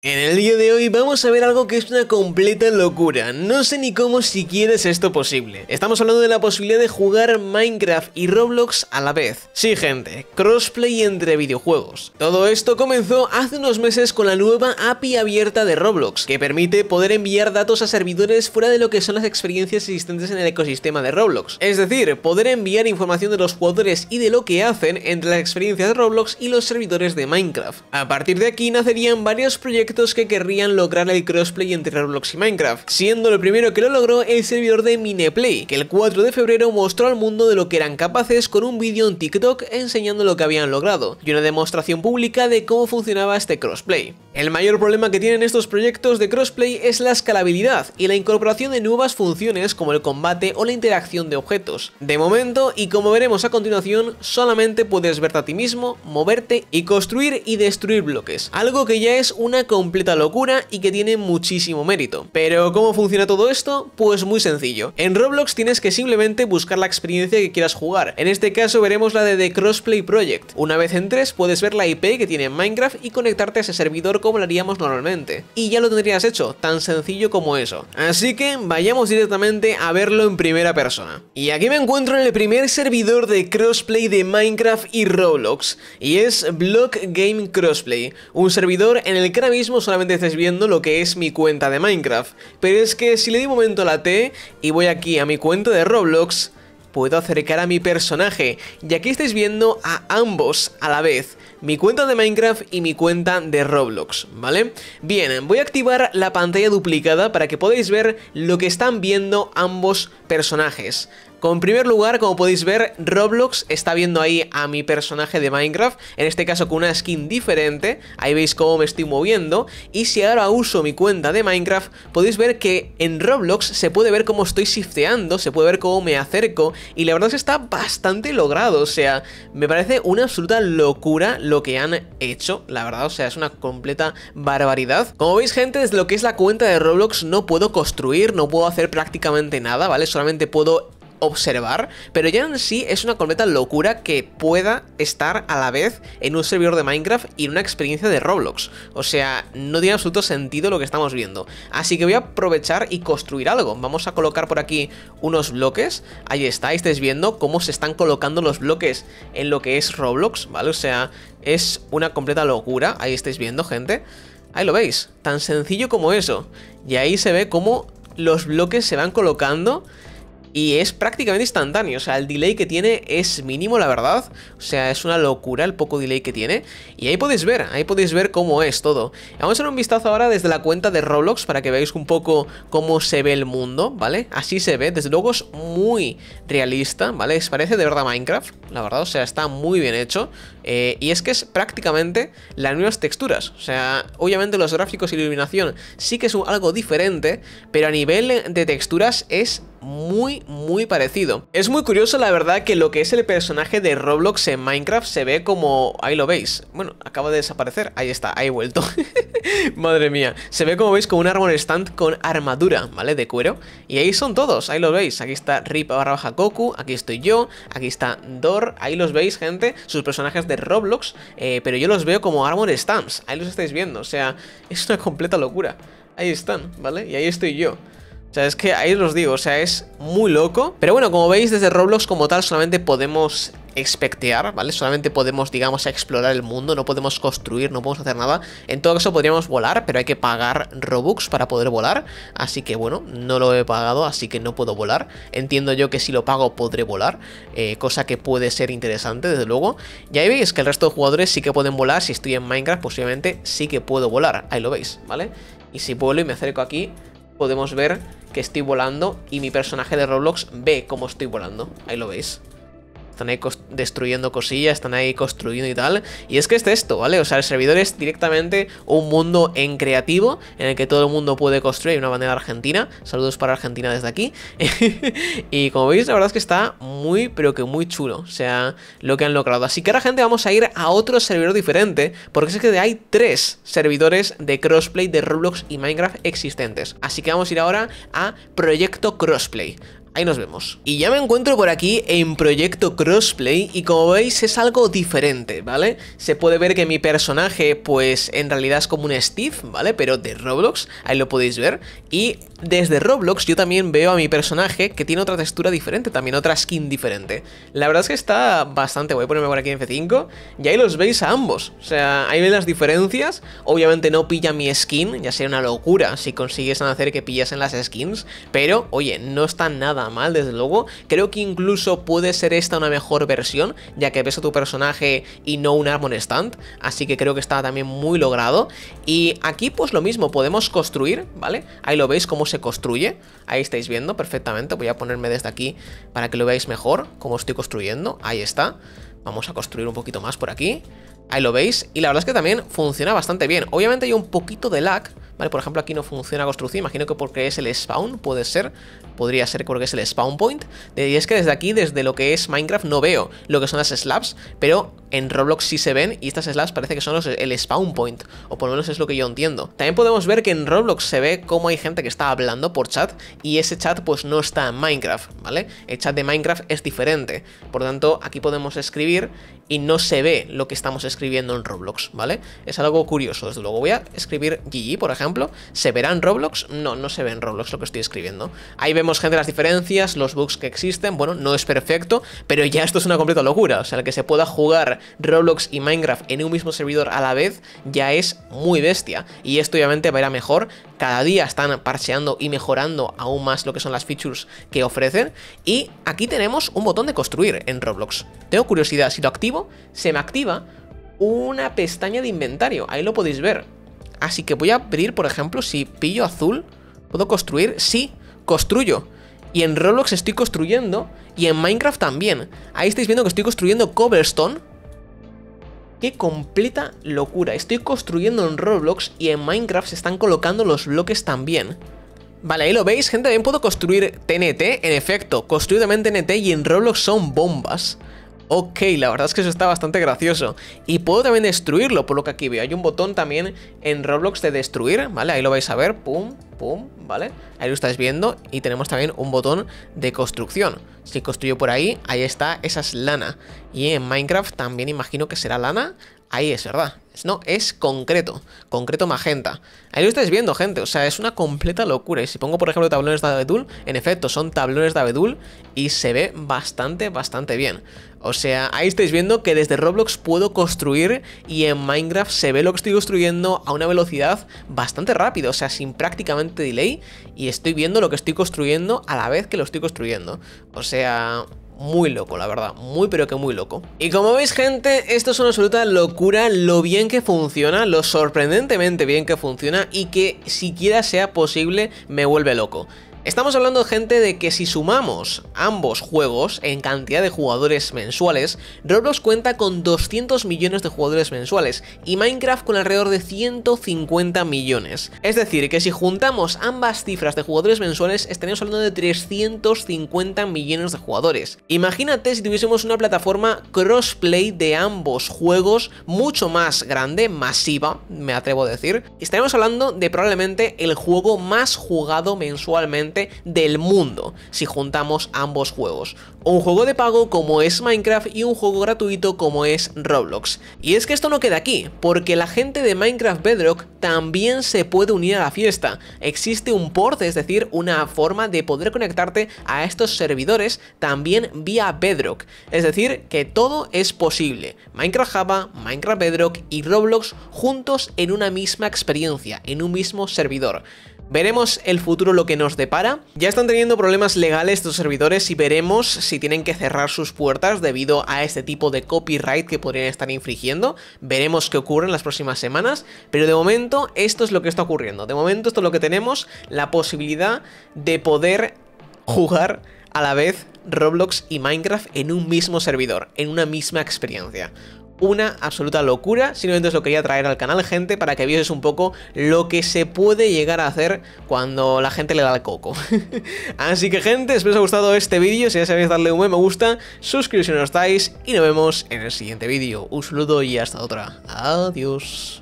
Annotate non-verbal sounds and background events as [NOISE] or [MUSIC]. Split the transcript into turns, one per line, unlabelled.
En el día de hoy vamos a ver algo que es una completa locura, no sé ni cómo siquiera es esto posible. Estamos hablando de la posibilidad de jugar Minecraft y Roblox a la vez. Sí gente, crossplay entre videojuegos. Todo esto comenzó hace unos meses con la nueva API abierta de Roblox, que permite poder enviar datos a servidores fuera de lo que son las experiencias existentes en el ecosistema de Roblox. Es decir, poder enviar información de los jugadores y de lo que hacen entre las experiencias de Roblox y los servidores de Minecraft. A partir de aquí nacerían varios proyectos que querrían lograr el crossplay entre Roblox y Minecraft, siendo el primero que lo logró el servidor de Mineplay, que el 4 de febrero mostró al mundo de lo que eran capaces con un vídeo en TikTok enseñando lo que habían logrado, y una demostración pública de cómo funcionaba este crossplay. El mayor problema que tienen estos proyectos de crossplay es la escalabilidad y la incorporación de nuevas funciones como el combate o la interacción de objetos. De momento, y como veremos a continuación, solamente puedes verte a ti mismo, moverte y construir y destruir bloques, algo que ya es una completa locura y que tiene muchísimo mérito. Pero ¿cómo funciona todo esto? Pues muy sencillo. En Roblox tienes que simplemente buscar la experiencia que quieras jugar. En este caso veremos la de The Crossplay Project. Una vez entres puedes ver la IP que tiene Minecraft y conectarte a ese servidor como lo haríamos normalmente. Y ya lo tendrías hecho, tan sencillo como eso. Así que vayamos directamente a verlo en primera persona. Y aquí me encuentro en el primer servidor de crossplay de Minecraft y Roblox, y es Block Game Crossplay, un servidor en el que ahora mismo solamente estés viendo lo que es mi cuenta de Minecraft. Pero es que si le di un momento a la T y voy aquí a mi cuenta de Roblox, puedo acercar a mi personaje, y aquí estáis viendo a ambos a la vez mi cuenta de Minecraft y mi cuenta de Roblox, ¿vale? Bien, voy a activar la pantalla duplicada para que podáis ver lo que están viendo ambos personajes. Con primer lugar, como podéis ver, Roblox está viendo ahí a mi personaje de Minecraft, en este caso con una skin diferente, ahí veis cómo me estoy moviendo, y si ahora uso mi cuenta de Minecraft, podéis ver que en Roblox se puede ver cómo estoy shifteando, se puede ver cómo me acerco, y la verdad es que está bastante logrado, o sea, me parece una absoluta locura lo que han hecho, la verdad, o sea, es una completa barbaridad. Como veis, gente, desde lo que es la cuenta de Roblox no puedo construir, no puedo hacer prácticamente nada, ¿vale? Solamente puedo observar, pero ya en sí es una completa locura que pueda estar a la vez en un servidor de Minecraft y en una experiencia de Roblox. O sea, no tiene absoluto sentido lo que estamos viendo. Así que voy a aprovechar y construir algo. Vamos a colocar por aquí unos bloques. Ahí está, estáis viendo cómo se están colocando los bloques en lo que es Roblox, ¿vale? O sea, es una completa locura. Ahí estáis viendo, gente. Ahí lo veis, tan sencillo como eso. Y ahí se ve cómo los bloques se van colocando y es prácticamente instantáneo, o sea, el delay que tiene es mínimo, la verdad. O sea, es una locura el poco delay que tiene. Y ahí podéis ver, ahí podéis ver cómo es todo. Vamos a hacer un vistazo ahora desde la cuenta de Roblox para que veáis un poco cómo se ve el mundo, ¿vale? Así se ve, desde luego es muy realista, ¿vale? Parece de verdad Minecraft, la verdad, o sea, está muy bien hecho. Eh, y es que es prácticamente las nuevas texturas. O sea, obviamente los gráficos y iluminación sí que es algo diferente, pero a nivel de texturas es muy, muy parecido. Es muy curioso la verdad que lo que es el personaje de Roblox en Minecraft se ve como... Ahí lo veis. Bueno, acaba de desaparecer. Ahí está, ahí he vuelto. [LAUGHS] Madre mía. Se ve como veis con un armor stand con armadura, ¿vale? De cuero. Y ahí son todos, ahí lo veis. Aquí está Rip barra baja Goku, aquí estoy yo, aquí está Dor. Ahí los veis, gente. Sus personajes de Roblox. Eh, pero yo los veo como armor stands. Ahí los estáis viendo. O sea, es una completa locura. Ahí están, ¿vale? Y ahí estoy yo. O sea, es que ahí os digo, o sea, es muy loco. Pero bueno, como veis, desde Roblox como tal solamente podemos expectear, ¿vale? Solamente podemos, digamos, explorar el mundo, no podemos construir, no podemos hacer nada. En todo caso podríamos volar, pero hay que pagar Robux para poder volar. Así que bueno, no lo he pagado, así que no puedo volar. Entiendo yo que si lo pago podré volar, eh, cosa que puede ser interesante, desde luego. Y ahí veis que el resto de jugadores sí que pueden volar, si estoy en Minecraft, posiblemente sí que puedo volar. Ahí lo veis, ¿vale? Y si vuelo y me acerco aquí, podemos ver que estoy volando y mi personaje de Roblox ve cómo estoy volando. Ahí lo veis. Están ahí destruyendo cosillas, están ahí construyendo y tal. Y es que es esto, ¿vale? O sea, el servidor es directamente un mundo en creativo en el que todo el mundo puede construir una manera argentina. Saludos para Argentina desde aquí. [LAUGHS] y como veis, la verdad es que está muy, pero que muy chulo. O sea, lo que han logrado. Así que ahora, gente, vamos a ir a otro servidor diferente. Porque es que hay tres servidores de crossplay de Roblox y Minecraft existentes. Así que vamos a ir ahora a Proyecto Crossplay. Ahí nos vemos. Y ya me encuentro por aquí en Proyecto Crossplay y como veis es algo diferente, ¿vale? Se puede ver que mi personaje pues en realidad es como un Steve, ¿vale? Pero de Roblox, ahí lo podéis ver. Y desde Roblox yo también veo a mi personaje que tiene otra textura diferente, también otra skin diferente. La verdad es que está bastante, voy a ponerme por aquí en F5 y ahí los veis a ambos. O sea, ahí ven las diferencias. Obviamente no pilla mi skin, ya sería una locura si consigues hacer que pillasen las skins. Pero, oye, no está nada mal, desde luego. Creo que incluso puede ser esta una mejor versión, ya que ves a tu personaje y no un Armor Stand, así que creo que está también muy logrado. Y aquí pues lo mismo, podemos construir, ¿vale? Ahí lo veis cómo se construye, ahí estáis viendo perfectamente, voy a ponerme desde aquí para que lo veáis mejor, cómo estoy construyendo, ahí está. Vamos a construir un poquito más por aquí. Ahí lo veis, y la verdad es que también funciona bastante bien. Obviamente hay un poquito de lag, Por ejemplo, aquí no funciona construcción, imagino que porque es el spawn, puede ser. Podría ser porque es el spawn point. Y es que desde aquí, desde lo que es Minecraft, no veo lo que son las slabs, pero en Roblox sí se ven y estas slabs parece que son el spawn point, o por lo menos es lo que yo entiendo. También podemos ver que en Roblox se ve cómo hay gente que está hablando por chat y ese chat pues no está en Minecraft, ¿vale? El chat de Minecraft es diferente, por tanto aquí podemos escribir y no se ve lo que estamos escribiendo en Roblox, ¿vale? Es algo curioso, desde luego. Voy a escribir GG, por ejemplo. ¿Se verá en Roblox? No, no se ve en Roblox lo que estoy escribiendo. Ahí vemos, gente, las diferencias, los bugs que existen. Bueno, no es perfecto, pero ya esto es una completa locura. O sea, el que se pueda jugar Roblox y Minecraft en un mismo servidor a la vez ya es muy bestia. Y esto obviamente va a ir a mejor. Cada día están parcheando y mejorando aún más lo que son las features que ofrecen. Y aquí tenemos un botón de construir en Roblox. Tengo curiosidad, si lo activo, se me activa una pestaña de inventario. Ahí lo podéis ver. Así que voy a abrir, por ejemplo, si pillo azul, ¿puedo construir? Sí, construyo. Y en Roblox estoy construyendo y en Minecraft también. Ahí estáis viendo que estoy construyendo cobblestone Qué completa locura. Estoy construyendo en Roblox y en Minecraft se están colocando los bloques también. Vale, ahí lo veis, gente, también puedo construir TNT, en efecto, construir también TNT y en Roblox son bombas. Ok, la verdad es que eso está bastante gracioso. Y puedo también destruirlo, por lo que aquí veo. Hay un botón también en Roblox de destruir, ¿vale? Ahí lo vais a ver, pum, pum, ¿vale? Ahí lo estáis viendo y tenemos también un botón de construcción. Si construyo por ahí, ahí está, esa es lana. Y en Minecraft también imagino que será lana. Ahí es, ¿verdad? No, es concreto, concreto magenta. Ahí lo estáis viendo, gente, o sea, es una completa locura. Y si pongo, por ejemplo, tablones de abedul, en efecto, son tablones de abedul y se ve bastante, bastante bien. O sea, ahí estáis viendo que desde Roblox puedo construir y en Minecraft se ve lo que estoy construyendo a una velocidad bastante rápida, o sea, sin prácticamente delay. Y estoy viendo lo que estoy construyendo a la vez que lo estoy construyendo. O sea, muy loco, la verdad, muy pero que muy loco. Y como veis gente, esto es una absoluta locura lo bien que funciona, lo sorprendentemente bien que funciona y que siquiera sea posible me vuelve loco. Estamos hablando, gente, de que si sumamos ambos juegos en cantidad de jugadores mensuales, Roblox cuenta con 200 millones de jugadores mensuales y Minecraft con alrededor de 150 millones. Es decir, que si juntamos ambas cifras de jugadores mensuales, estaríamos hablando de 350 millones de jugadores. Imagínate si tuviésemos una plataforma crossplay de ambos juegos mucho más grande, masiva, me atrevo a decir. Estaríamos hablando de probablemente el juego más jugado mensualmente del mundo, si juntamos ambos juegos. Un juego de pago como es Minecraft y un juego gratuito como es Roblox. Y es que esto no queda aquí, porque la gente de Minecraft Bedrock también se puede unir a la fiesta. Existe un port, es decir, una forma de poder conectarte a estos servidores también vía Bedrock. Es decir, que todo es posible. Minecraft Java, Minecraft Bedrock y Roblox juntos en una misma experiencia, en un mismo servidor. Veremos el futuro lo que nos depara. Ya están teniendo problemas legales estos servidores y veremos si tienen que cerrar sus puertas debido a este tipo de copyright que podrían estar infringiendo. Veremos qué ocurre en las próximas semanas, pero de momento esto es lo que está ocurriendo. De momento esto es lo que tenemos, la posibilidad de poder jugar a la vez Roblox y Minecraft en un mismo servidor, en una misma experiencia una absoluta locura. Simplemente os lo quería traer al canal, gente, para que vieses un poco lo que se puede llegar a hacer cuando la gente le da el coco. [LAUGHS] Así que, gente, espero os haya gustado este vídeo. Si ya sabéis darle un me gusta, suscribiros si no estáis y nos vemos en el siguiente vídeo. Un saludo y hasta otra. Adiós.